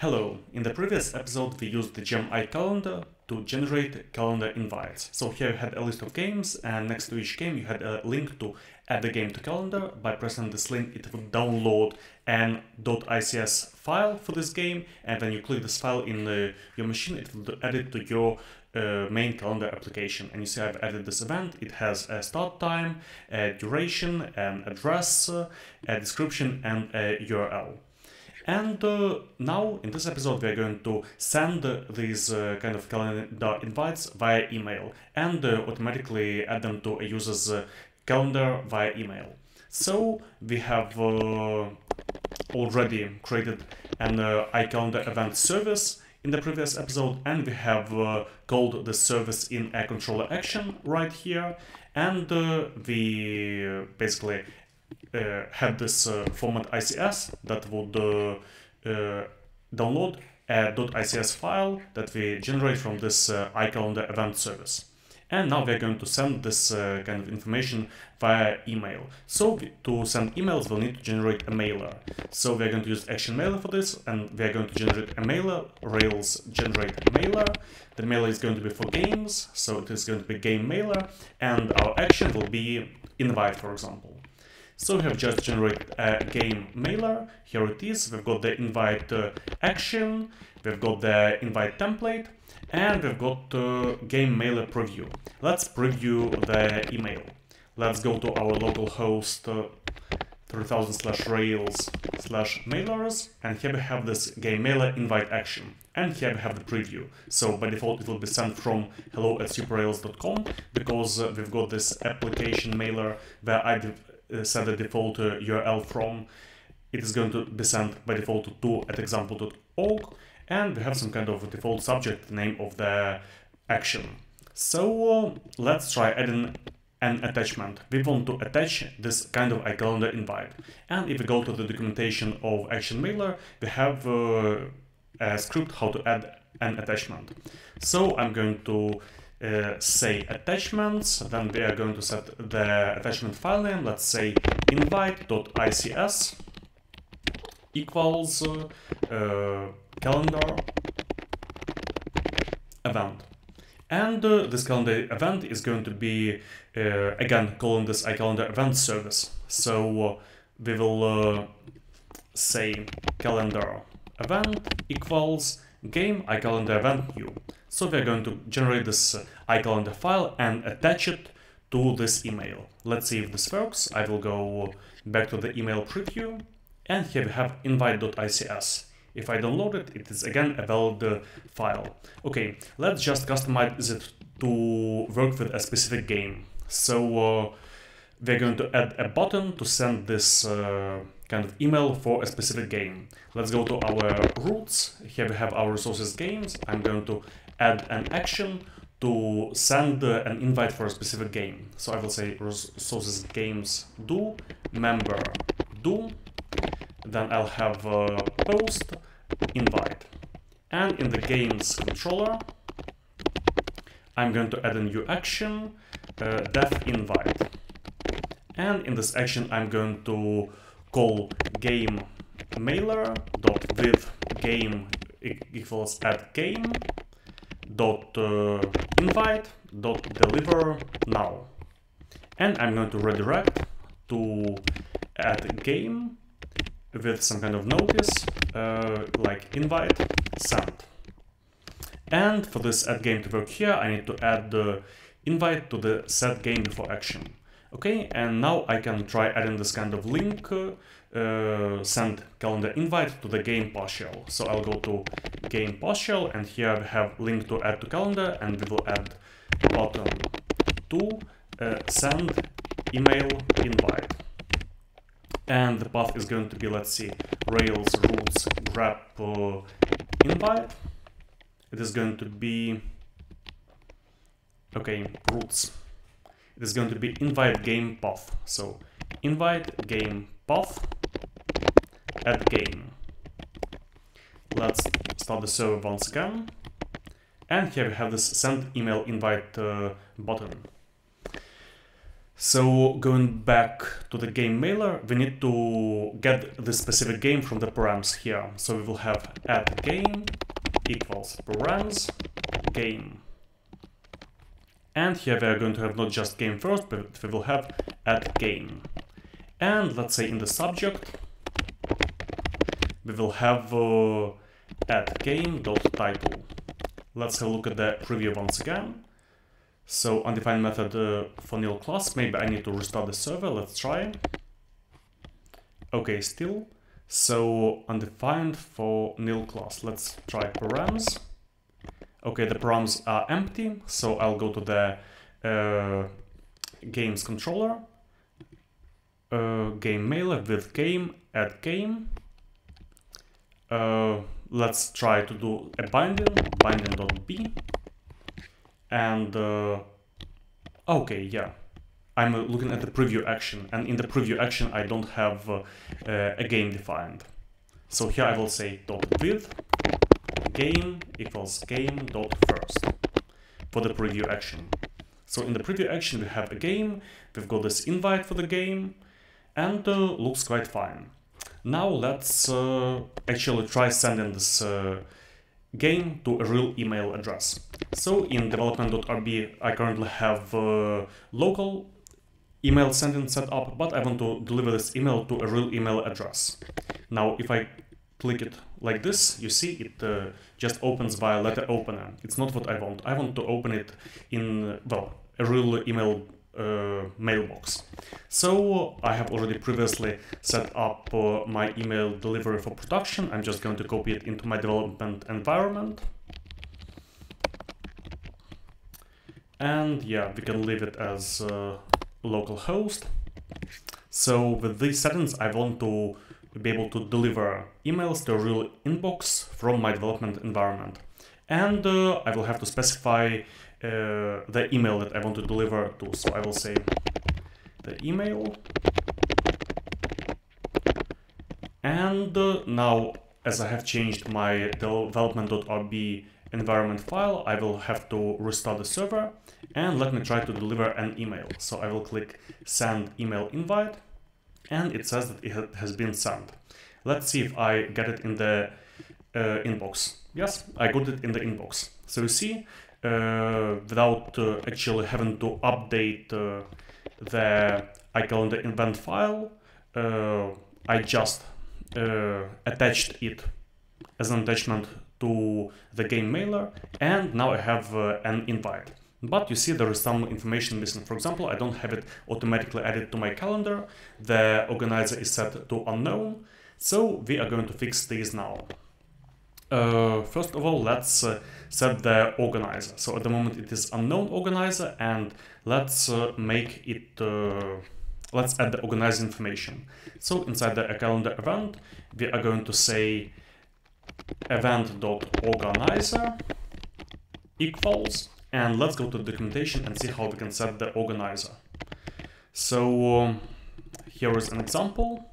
Hello, in the previous episode we used the gem iCalendar to generate calendar invites. So here you had a list of games and next to each game you had a link to add the game to calendar. By pressing this link it would download an .ics file for this game and when you click this file in the, your machine it will add it to your uh, main calendar application and you see I've added this event it has a start time a duration an address a description and a URL and uh, now in this episode we are going to send uh, these uh, kind of calendar invites via email and uh, automatically add them to a user's uh, calendar via email. So we have uh, already created an iCalendar event service in the previous episode and we have called the service in a controller action right here and we basically uh, had this uh, format ICS that would uh, download a .ics file that we generate from this iCalendar event service. And now we're going to send this uh, kind of information via email. So to send emails, we'll need to generate a mailer. So we're going to use action mailer for this, and we're going to generate a mailer, Rails generate mailer. The mailer is going to be for games, so it is going to be game mailer, and our action will be invite, for example. So we have just generated a game mailer. Here it is. We've got the invite uh, action, we've got the invite template, and we've got uh, game mailer preview. Let's preview the email. Let's go to our local host uh, 3000 slash rails slash mailers and here we have this game mailer invite action and here we have the preview so by default it will be sent from hello at superails.com because uh, we've got this application mailer where I set the default URL uh, from, it is going to be sent by default to 2 at example.org and we have some kind of default subject name of the action. So uh, let's try adding an attachment. We want to attach this kind of iCalendar invite. And if we go to the documentation of Action Mailer, we have uh, a script how to add an attachment. So I'm going to uh, say attachments, then we are going to set the attachment file name, let's say invite.ics equals uh, calendar event. And uh, this calendar event is going to be, uh, again, calling this iCalendar event service. So uh, we will say calendar event equals game iCalendar event new. So we're going to generate this uh, iCalendar file and attach it to this email. Let's see if this works. I will go back to the email preview and here we have invite.ics. If I download it, it is again a valid file. Okay, let's just customize it to work with a specific game. So uh, we're going to add a button to send this uh, kind of email for a specific game. Let's go to our routes. Here we have our resources games. I'm going to add an action to send uh, an invite for a specific game. So I will say resources games do member do. Then I'll have a post invite. And in the games controller, I'm going to add a new action, uh, def invite. And in this action, I'm going to call game mailer dot with game equals add game dot uh, invite dot deliver now. And I'm going to redirect to add game with some kind of notice uh, like invite send. And for this add game to work here I need to add the invite to the set game before action. Okay and now I can try adding this kind of link uh, uh, send calendar invite to the game partial. So I'll go to game partial and here we have link to add to calendar and we will add button to uh, send email invite. And the path is going to be, let's see, Rails routes grep uh, invite. It is going to be, okay, routes. It is going to be invite game path. So invite game path add game. Let's start the server once again. And here we have this send email invite uh, button. So going back to the game mailer, we need to get the specific game from the params here. So we will have add game equals params game. And here we are going to have not just game first, but we will have add game. And let's say in the subject, we will have uh, add game.title. Let's have a look at the preview once again. So undefined method uh, for nil class, maybe I need to restart the server, let's try. Okay, still. So undefined for nil class, let's try params. Okay, the params are empty, so I'll go to the uh, games controller, uh, game mailer with game, add game. Uh, let's try to do a binding, binding.b. And, uh, okay, yeah, I'm uh, looking at the preview action, and in the preview action I don't have uh, uh, a game defined. So here I will say dot with game equals game dot first for the preview action. So in the preview action we have a game, we've got this invite for the game, and uh, looks quite fine. Now let's uh, actually try sending this uh, game to a real email address. So in development.rb I currently have uh, local email sending set up, but I want to deliver this email to a real email address. Now if I click it like this, you see it uh, just opens via letter opener. It's not what I want. I want to open it in, well, a real email uh, mailbox. So I have already previously set up uh, my email delivery for production. I'm just going to copy it into my development environment. And yeah, we can leave it as uh, localhost. So with these settings, I want to be able to deliver emails to a real inbox from my development environment. And uh, I will have to specify uh, the email that I want to deliver to. So I will say the email. And uh, now, as I have changed my development.rb environment file, I will have to restart the server and let me try to deliver an email. So I will click send email invite and it says that it has been sent. Let's see if I get it in the uh, inbox. Yes, I got it in the inbox. So you see, without uh, actually having to update uh, the iCalendar invent file, I just attached it as an attachment to the game mailer and now I have an invite. But you see there is some information missing. For example, I don't have it automatically added to my calendar. The organizer is set to unknown. So we are going to fix these now. Uh, first of all, let's uh, set the organizer. So at the moment it is unknown organizer and let's uh, make it, uh, let's add the organizer information. So inside the calendar event, we are going to say event.organizer equals and let's go to the documentation and see how we can set the organizer. So um, here is an example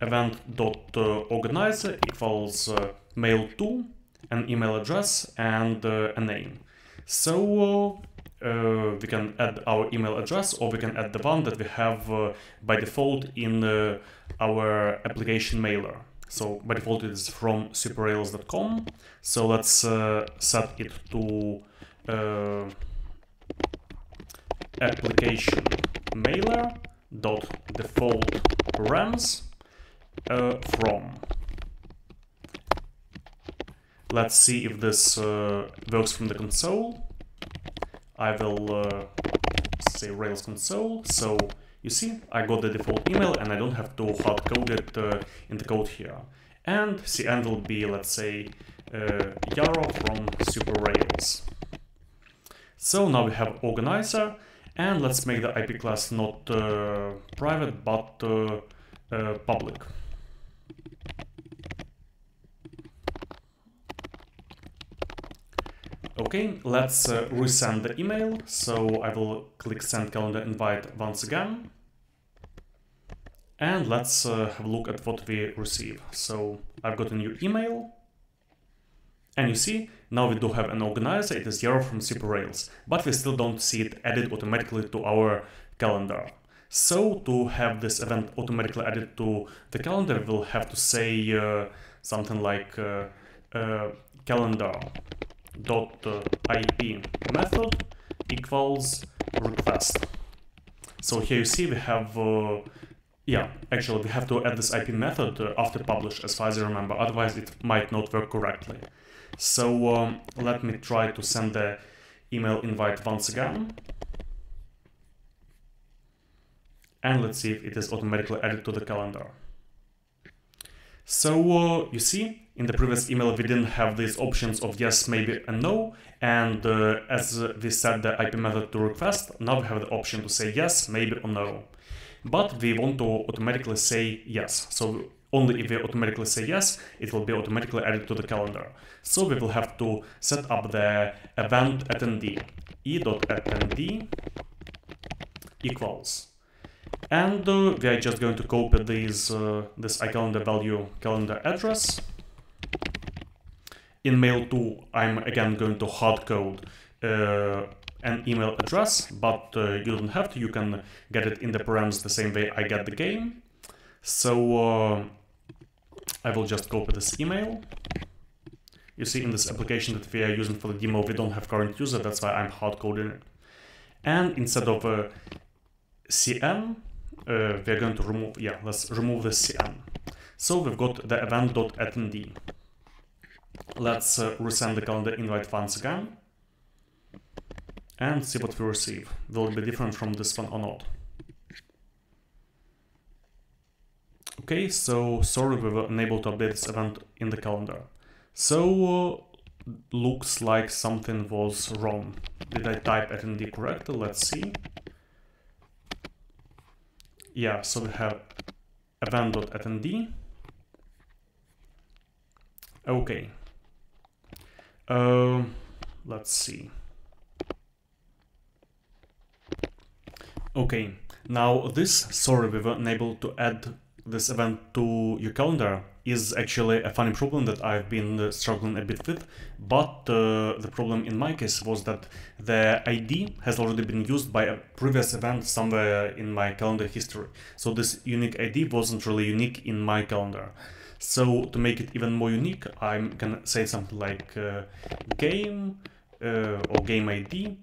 event.organizer equals uh, mail to an email address and uh, a name. So uh, we can add our email address or we can add the one that we have uh, by default in uh, our application mailer. So by default it is from superails.com. So let's uh, set it to application mailer dot default params uh, from. Let's see if this uh, works from the console. I will uh, say Rails console. So you see, I got the default email and I don't have to hard code it uh, in the code here. And the CN will be, let's say, uh, Yaro from SupeRails. So now we have organizer and let's make the IP class not uh, private but public. Okay, let's uh, resend the email. So I will click send calendar invite once again. And let's uh, have a look at what we receive. So I've got a new email. And you see, now we do have an organizer, it is Yaro from SupeRails, but we still don't see it added automatically to our calendar. So to have this event automatically added to the calendar, we'll have to say uh, something like uh, uh, calendar dot ip method equals request. So here you see we have uh, yeah, actually we have to add this IP method uh, after publish as far as I remember, otherwise it might not work correctly. So um, let me try to send the email invite once again. And let's see if it is automatically added to the calendar. So uh, you see, in the previous email we didn't have these options of yes, maybe and no. And uh, as we set the IP method to request, now we have the option to say yes, maybe or no. But we want to automatically say yes. So only if we automatically say yes, it will be automatically added to the calendar. So we will have to set up the event attendee, e.attendee equals. And uh, we are just going to copy these, uh, this iCalendar value calendar address. In mail 2, I'm again going to hardcode uh, an email address, but uh, you don't have to, you can get it in the params the same way I get the game. So uh, I will just copy this email. You see in this application that we are using for the demo, we don't have current user, that's why I'm hard coding it. And instead of uh, cn, uh, we're going to remove, yeah, let's remove the cn. So we've got the event.attendee. Let's uh, resend the calendar invite once again and see what we receive. Will it be different from this one or not? Okay, so sorry we were unable to update this event in the calendar. So uh, looks like something was wrong. Did I type attendee correctly? Let's see. Yeah, so we have event.attendee. Okay. Uh, let's see. Okay, now this, sorry we were unable to add this event to your calendar is actually a funny problem that I've been uh, struggling a bit with, but uh, the problem in my case was that the ID has already been used by a previous event somewhere in my calendar history. So this unique ID wasn't really unique in my calendar. So to make it even more unique, I'm gonna say something like uh, game uh, or game ID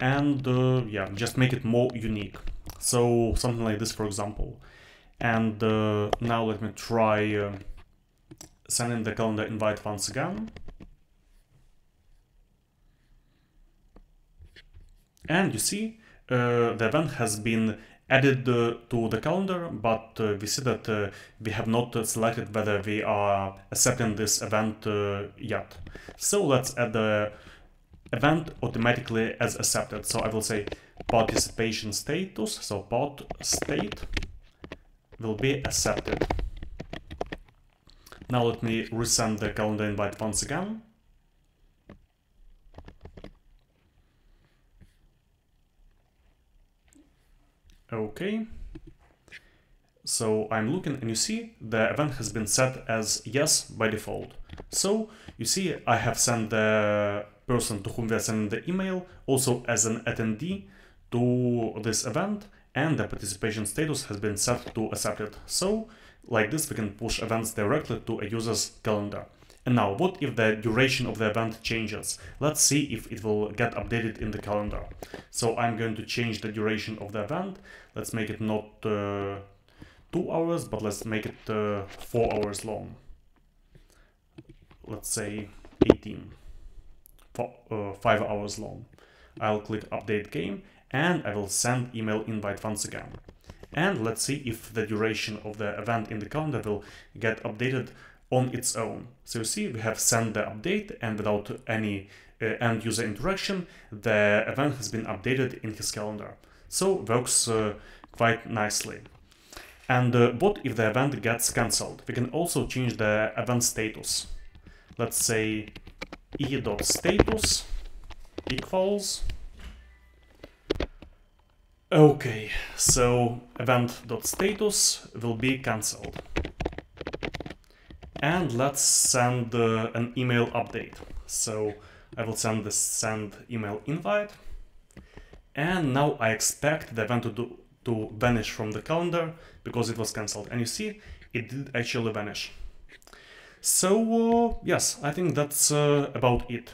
and uh, yeah, just make it more unique. So something like this, for example. And uh, now let me try uh, sending the calendar invite once again. And you see, uh, the event has been added to the calendar, but uh, we see that uh, we have not selected whether we are accepting this event uh, yet. So let's add the event automatically as accepted. So I will say participation status, so part state will be accepted. Now let me resend the calendar invite once again. Okay. So I'm looking and you see the event has been set as yes by default. So you see I have sent the person to whom we are sending the email also as an attendee to this event and the participation status has been set to accepted. So like this we can push events directly to a user's calendar. And now, what if the duration of the event changes? Let's see if it will get updated in the calendar. So I'm going to change the duration of the event. Let's make it not uh, two hours, but let's make it uh, four hours long. Let's say 18, for, uh, five hours long. I'll click update game and I will send email invite once again. And let's see if the duration of the event in the calendar will get updated on its own. So you see, we have sent the update and without any uh, end user interaction, the event has been updated in his calendar. So works uh, quite nicely. And uh, what if the event gets cancelled? We can also change the event status. Let's say e.status equals Okay, so event.status will be cancelled. And let's send uh, an email update. So I will send the send email invite. And now I expect the event to, do, to vanish from the calendar because it was cancelled. And you see, it did actually vanish. So uh, yes, I think that's uh, about it.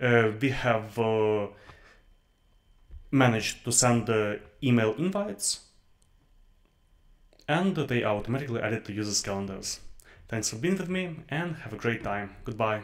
Uh, we have uh, managed to send the email invites and they automatically added to users' calendars. Thanks for being with me and have a great time. Goodbye.